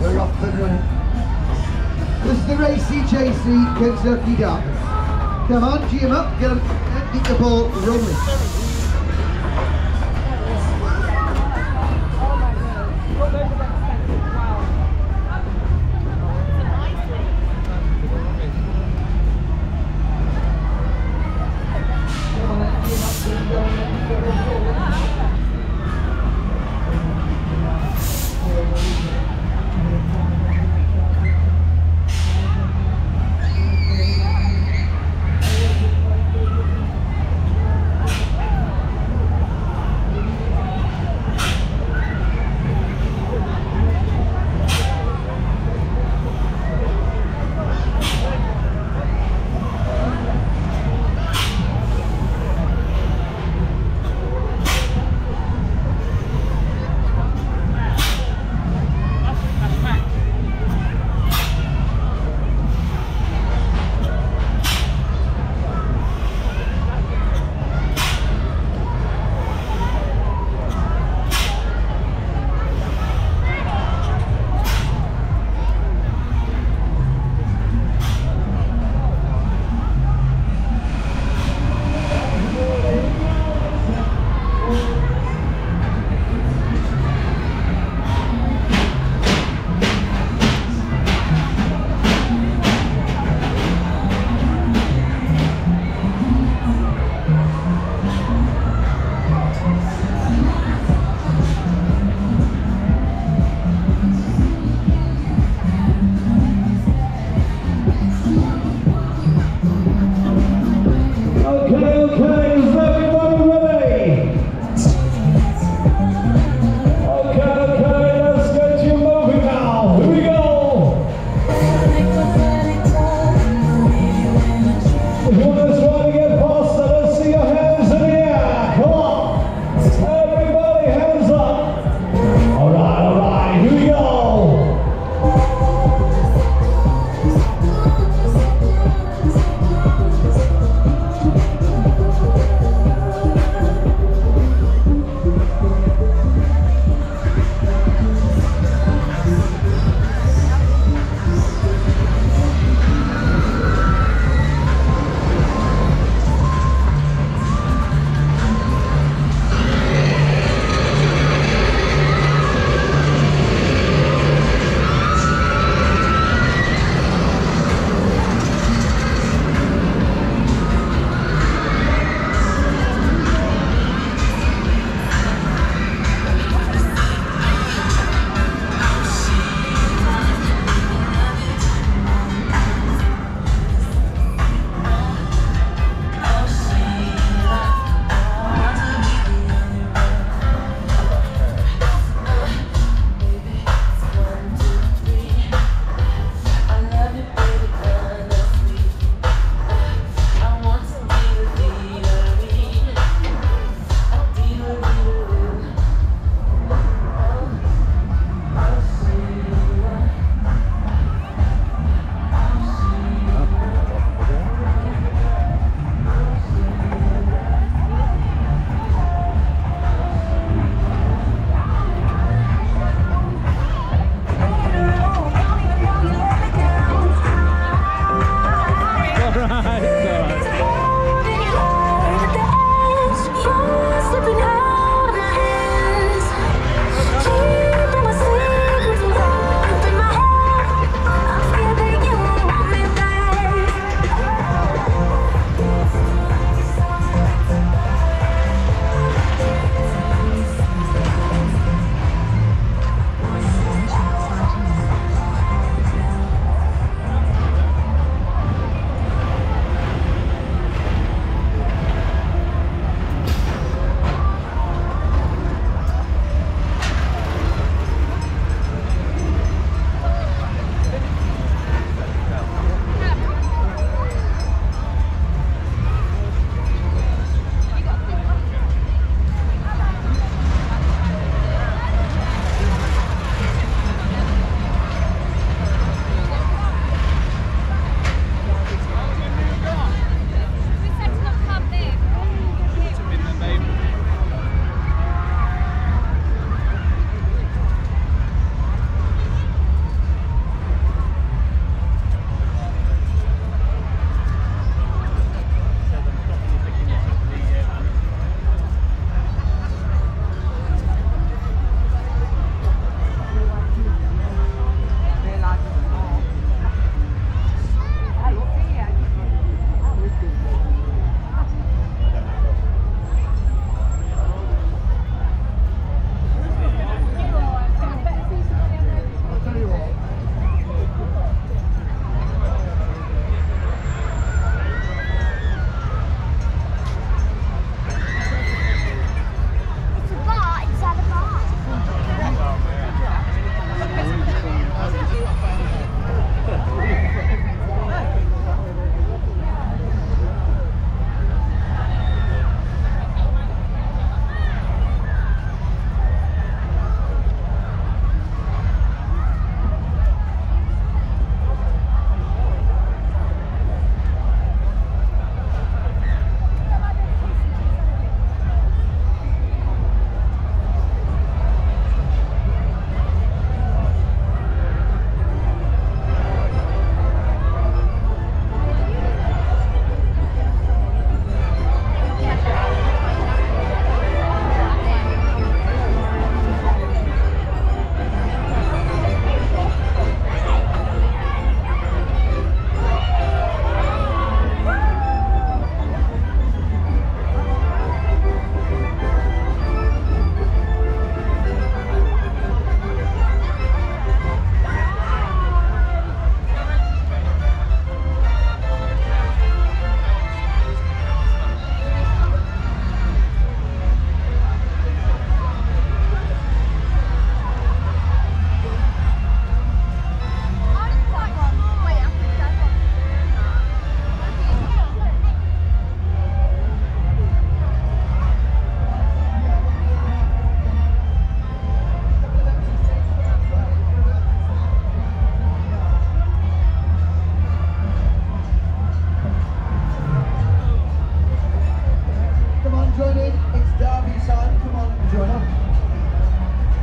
We're off and running. This is the Racy JC Kentucky Derby. Come on, G 'em up, get 'em, get the ball rolling.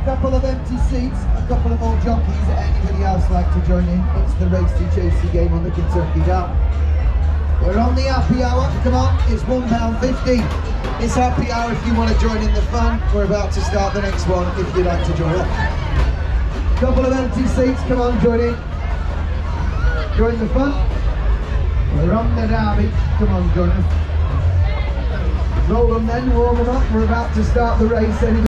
Couple of empty seats, a couple of more jockeys. Anybody else like to join in? It's the Race to game on the Kentucky Derby. We're on the happy hour. Come on, it's £1.50. It's happy hour if you want to join in the fun. We're about to start the next one if you'd like to join us. Couple of empty seats, come on, join in. Join the fun. We're on the derby. Come on, join us. Roll them then, warm them up. We're about to start the race. Anybody